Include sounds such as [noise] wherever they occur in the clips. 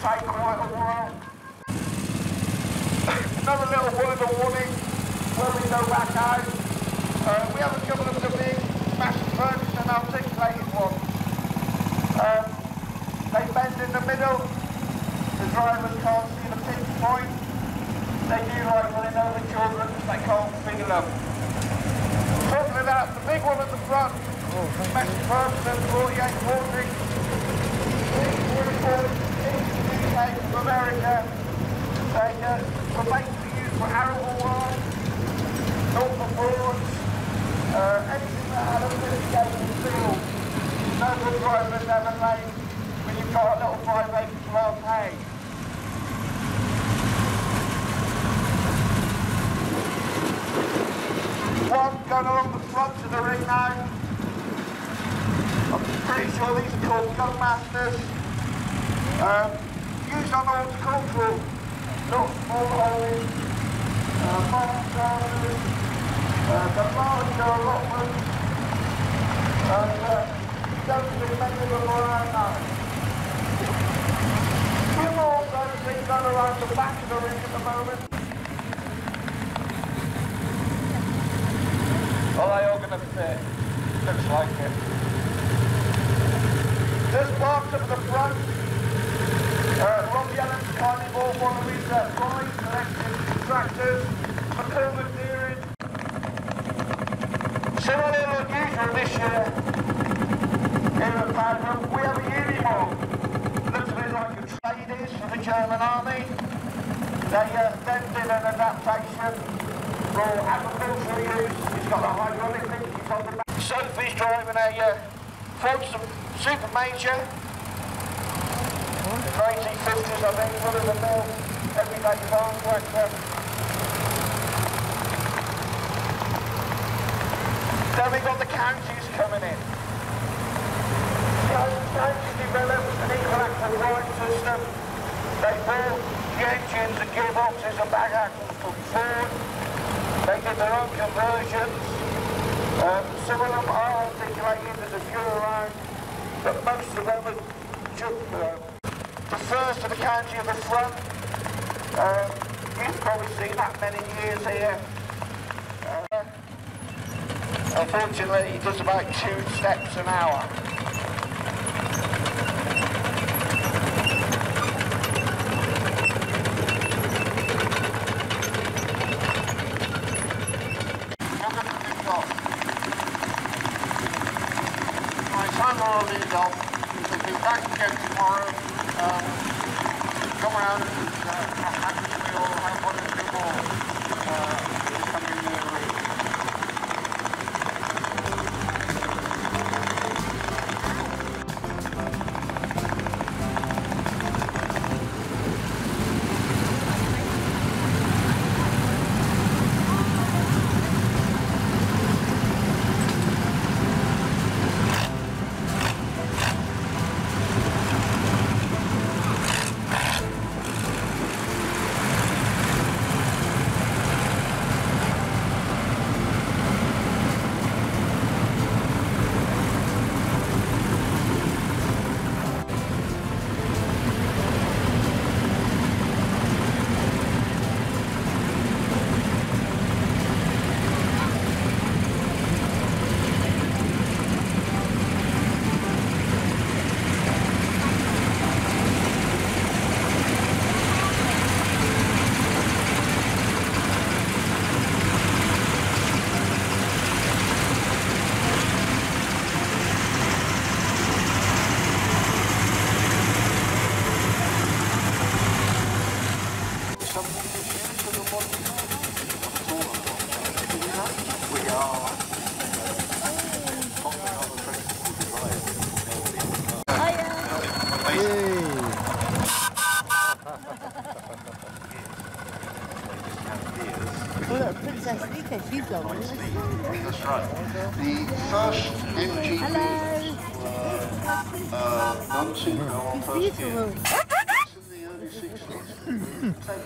Another little word of warning when we go back out. Uh, we haven't given us a big, massive furnace and articulated one. Um, they bend in the middle. The drivers can't see the pinch point. They do like running over children because they can't feel them. Talking about the big one at the front, Massey Ferguson 4840. Uniform, UK of America. They uh, were basically used for arable work, Norfolk boards, uh, anything that had a mitigating feel. No good drivers ever lane when you've got a little 5 acre 12 hay. One going along the front of the ring now. I'm pretty sure these are called gun masters. Um, used on horticultural, not small holding, uh, farm gardens, uh, the larger allotments, and uh, don't of them around now. Few more of those things done around the back of the ring at the moment. Are they all going to fit? Looks like it. Just up at the front. Uh, Rob Yelland's kindly bought one of his uh, Floyd collection tractors, Makuma steering. Similarly unusual this year, here at Powderham, we have a Unimog. Looks a bit like is for the German army. They uh, then an adaptation for agricultural use. It's got a hydraulic link, it's on the. Sophie's driving a uh, Ford Super Major. The 1850s, I think, one of the mill, everyday farm tractor. Then we've got the counties coming in. The counties developed an equal axle drive system. They bought the engines and gearboxes and back axles from Ford. They did their own conversions. Um, some of them are articulated, there's a few line, but most of them are just, uh, refers to the county of the front. Um, you've probably seen that many years here. Uh, unfortunately, it does about two steps an hour. My son-in-law lead off. He'll be back again tomorrow. Um, come around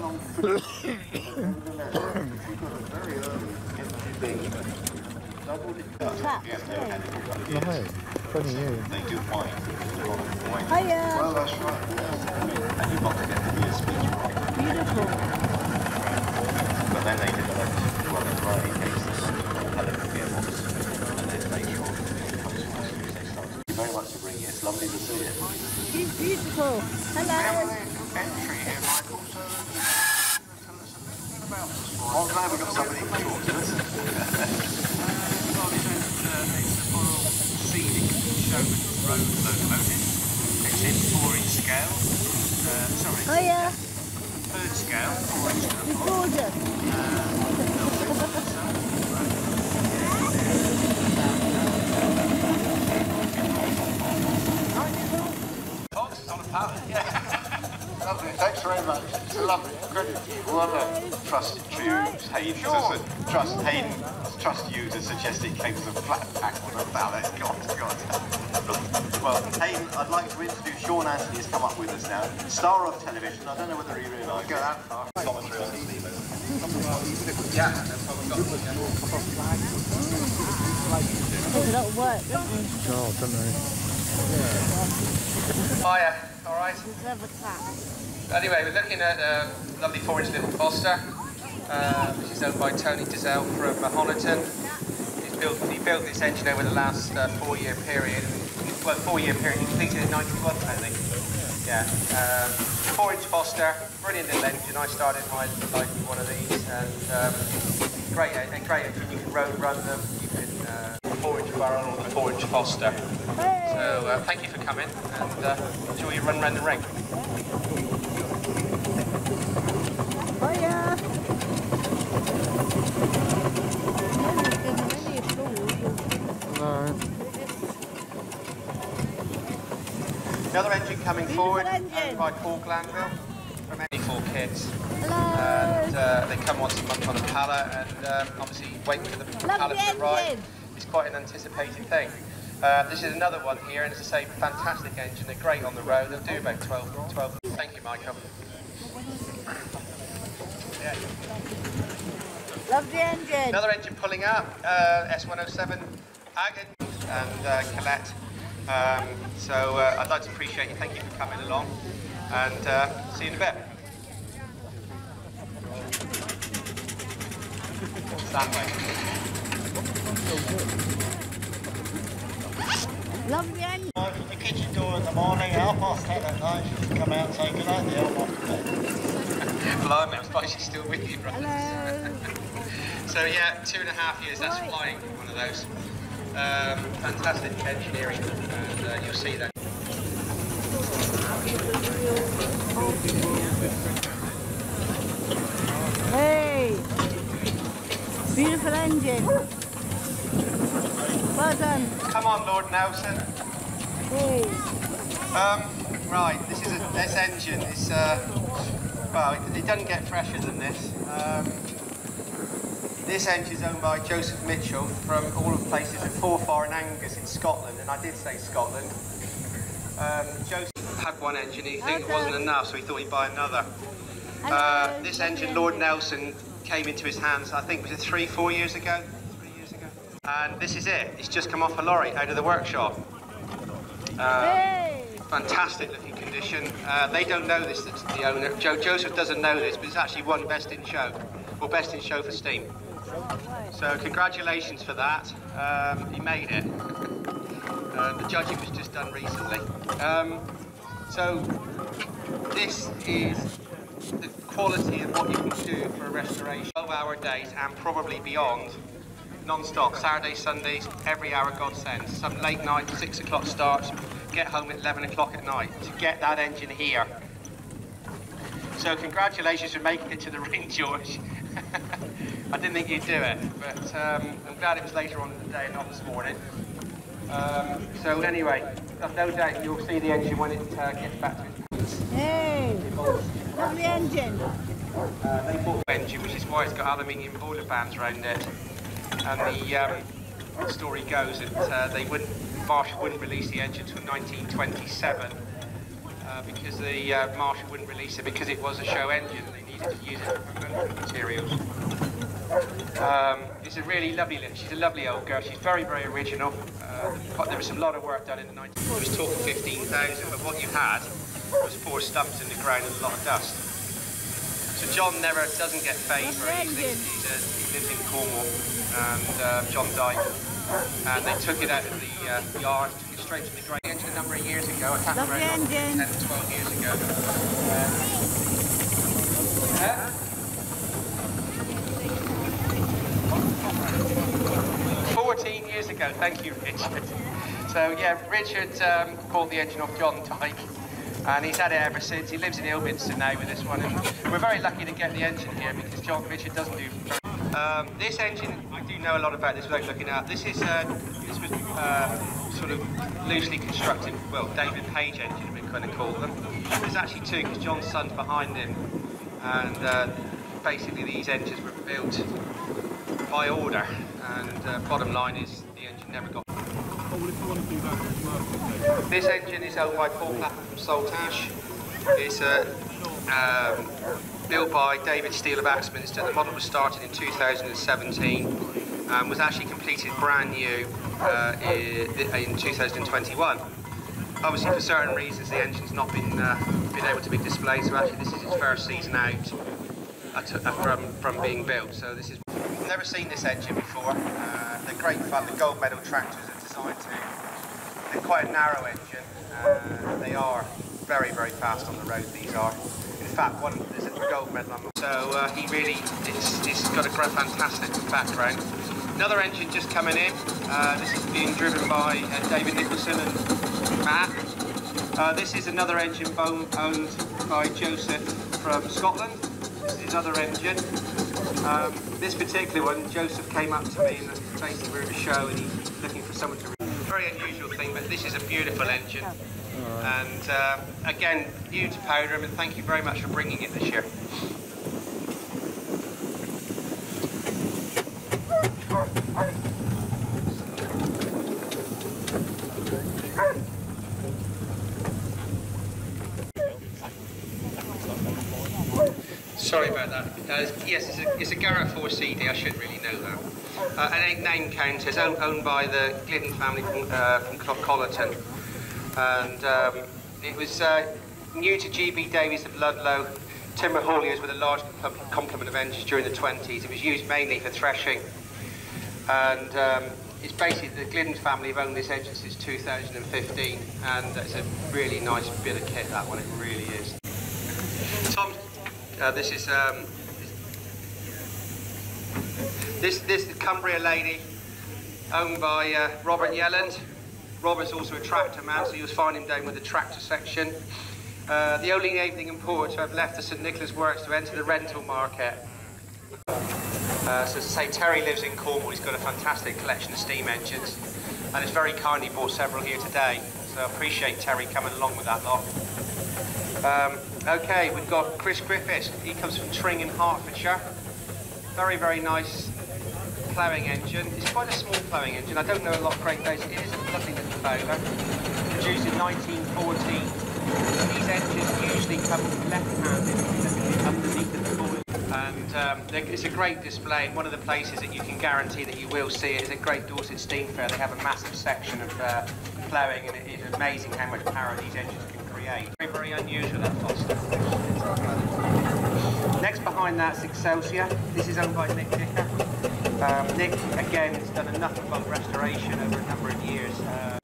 Long to a you. They do. A. Hiya. Well, that's right. And you've got to get the beer speech right. Beautiful. But then they well, in. And then they. Thank you very much for bringing it. It's lovely to see. She's beautiful. Hello. Entry here, Michael, so tell us a bit about this one. Well, glad we've got somebody to talk to us. Well, this is uh, it's a full scenic showman road locomotive. It's in four-inch scale. Sorry, Hiya. third scale. Lovely, thanks very much. It's lovely. Well. Trust you, Hayden. Trust Hayden. Trust you to suggest it came with a flat pack on a ballot. God, God. Well, Hayden, I'd like to introduce Sean Anthony has come up with us now. Star of television. I don't know whether he realises. Go that far. Commentary on the steamers. There's a lot of work, don't? Oh, don't they? Hiya, all right. Anyway, we're looking at a lovely four-inch little Foster, uh, which is owned by Tony Dizelle from Honiton. He's built, he built this engine over the last uh, four-year period. Well, four-year period. He completed it in 91, I think. Yeah. Um, four-inch Foster, brilliant little engine. I started my life with one of these, and um, great, a great engine. You can road run them. You can uh, four-inch barrel or the four-inch Foster. So uh, thank you for coming, and uh, enjoy your run around the ring. The other engine coming forward, owned by Paul Glanville from any four kids. Hello. And uh, they come once a month on a pallet, and um, obviously waiting for the Love pallet the to arrive is quite an anticipated thing. Uh, this is another one here, and it's a fantastic engine. They're great on the road. They'll do about 12. 12. Thank you, Michael. Yeah. Love the engine. Another engine pulling up, uh, S107 Hagen and uh, Colette. Um, so uh, I'd like to appreciate you. Thank you for coming along, and uh, see you in a bit. Stand way. Love the engine. Open the kitchen door in the morning, half past ten at night, she to come out and say good night, the to bed. [laughs] Blimey, I'm surprised she's still with you, brother. Hello. [laughs] So yeah, two and a half years. That's flying. One of those. Um, fantastic engineering, and uh, you'll see that. Hey. Beautiful engine. Well done. Come on, Lord Nelson. Hey. Um, right, this is a, this engine is uh, well, it, it doesn't get fresher than this. Um, this engine is owned by Joseph Mitchell from all of places at Forfar in Angus in Scotland, and I did say Scotland. Um, Joseph had one engine, he think it wasn't enough, so he thought he'd buy another. Uh, this engine, Lord Nelson, came into his hands, I think, was it three, four years ago? Three years ago. And this is it. It's just come off a lorry out of the workshop. Uh, fantastic looking condition. Uh, they don't know this, the owner. Joe Joseph doesn't know this, but it's actually won Best in Show, or Best in Show for Steam. So congratulations for that. Um, he made it. uh, the judging was just done recently. Um, so this is the quality of what you can do for a restoration. 12 hour days and probably beyond non-stop, Saturdays, Sundays, every hour God sends. Some late night, six o'clock starts, get home at 11 o'clock at night to get that engine here. So congratulations for making it to the [laughs] ring, George. [laughs] I didn't think you'd do it, but um, I'm glad it was later on in the day and not this morning. Um, so anyway, I've no doubt you'll see the engine when it uh, gets back to its Hey, lovely engine. uh, they bought the engine, which is why it's got aluminium boiler bands around it. And the um, story goes that uh, they wouldn't, Marshall wouldn't release the engine until 1927 uh, because the uh, Marshall wouldn't release it because it was a show engine and they needed to use it for materials. Um, it's a really lovely little, she's a lovely old girl. She's very, very original. Uh, there was a lot of work done in the 90s. It was talking 15,000, but what you had was four stumps in the ground and a lot of dust. So John never doesn't get phased very easily. He's a, he lives in Cornwall, and uh, John died. And they took it out of the uh, yard, took it straight to the drain engine a number of years ago. I can't remember, 10, 12 years ago. Uh, huh? 14 years ago, thank you, Richard. So yeah, Richard um, bought the engine off John Tyke, and he's had it ever since. He lives in Ilminster now with this one, and we're very lucky to get the engine here because John Richard doesn't do. Um, this engine, I do know a lot about this without looking at. This is uh, this was uh, sort of loosely constructed. Well, David Page engine, we kind of call them. There's actually two because John's son's behind him, and uh, basically these engines were built by order. And uh, bottom line is the engine never got. This engine is owned by Paul Clapham from Saltash. It's uh, um, built by David Steele of Axminster. The model was started in 2017 and was actually completed brand new uh, in 2021. Obviously, for certain reasons, the engine's not been uh, been able to be displayed. So actually, this is its first season out uh, from from being built. So this is never seen this engine before. Uh, they're great fun. The gold medal tractors are designed to. They're quite a narrow engine. Uh, they are very very fast on the road. These are. In fact, one there's a gold medal. So uh, he really it's, it's got a great fantastic background. Another engine just coming in. Uh, this is being driven by uh, David Nicholson and Matt. Uh, this is another engine owned by Joseph from Scotland. This is his other engine. Um, this particular one, Joseph came up to me and basically we were at a show and he's looking for someone to. read. Very unusual thing, but this is a beautiful engine. And uh, again, new to Powderham, and thank you very much for bringing it this year. Sorry about that. Uh, yes, it's a, it's a Garrett 4 CD. I should really know that. Uh, an name counters owned, owned by the Glidden family from, uh, from Collerton. And um, it was uh, new to GB Davies of Ludlow. Timber hauliers with a large complement of engines during the 20s. It was used mainly for threshing. And um, it's basically the Glidden family have owned this engine since 2015. And it's a really nice bit of kit, that one. It really is. Tom, uh, this is um, this this is Cumbria lady, owned by uh, Robert Yelland. Robert's also a tractor man, so you'll find him down with the tractor section. Uh, the only enabling importer to have left the St Nicholas Works to enter the rental market. Uh, so say, Terry lives in Cornwall. He's got a fantastic collection of steam engines, and has very kindly brought several here today. So I appreciate Terry coming along with that lot. Um, okay, we've got Chris Griffiths. He comes from Tring in Hertfordshire. Very, very nice ploughing engine. It's quite a small ploughing engine. I don't know a lot of great days. It is a lovely little plougher. Produced in 1914. These engines usually come left-handed underneath the boil. And um, it's a great display. One of the places that you can guarantee that you will see it is at Great Dorset Steam Fair. They have a massive section of uh, ploughing, and it is amazing how much power these engines can create. Very, very unusual that Foster. Next behind that's Excelsior. This is owned by Nick Dicker. Um, Nick, again, has done enough of boat restoration over a number of years. Uh,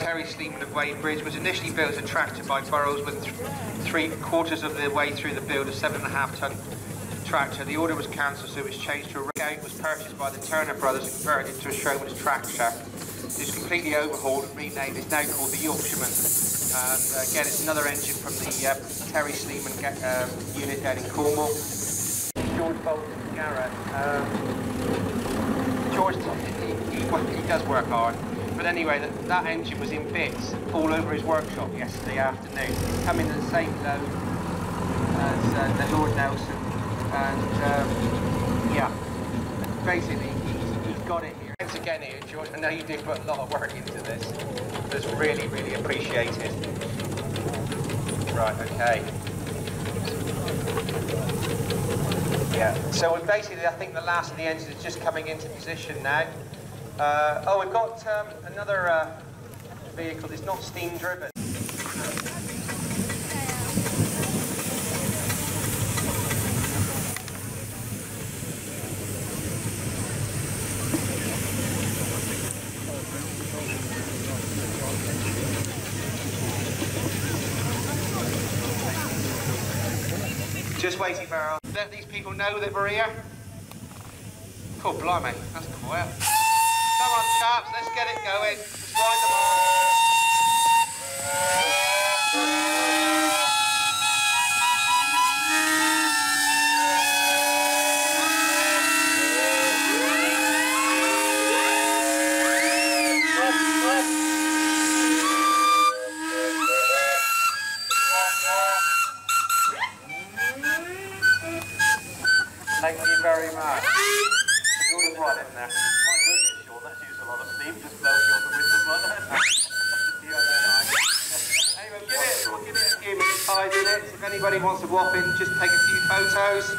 Terry Sleeman of Wadebridge was initially built as a tractor by Burrells with th- three quarters of the way through the build, a seven and a half ton tractor. The order was cancelled, so it was changed to a rig. Was purchased by the Turner brothers and converted into a showman's tractor. Was completely overhauled and renamed. It's now called the Yorkshireman. And uh, again, it's another engine from the uh, Terry Sleeman um, unit down in Cornwall. George Bolton's garage. Um, George, he, he, he does work hard. But anyway, that, that engine was in bits all over his workshop yesterday afternoon. It's coming in the same load as uh, the Lord Nelson. And um, yeah, basically, he's, he's got it here. Thanks again, Ian, George. I know you did put a lot of work into this. It's really, really appreciated. Right, okay. Yeah, so we're basically, I think the last of the engines is just coming into position now. Uh, oh, we've got um, another uh, vehicle that's not steam driven. Just waiting for our... Let these people know that we're here. Cool, blimey, that's quiet. Come on, chaps, let's get it going. Let's ride them on. Anybody wants to walk in, just take a few photos.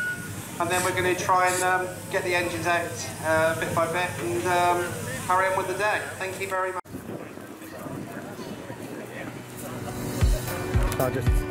And then we're going to try and um, get the engines out uh, bit by bit and um, hurry on with the day. Thank you very much. I'll just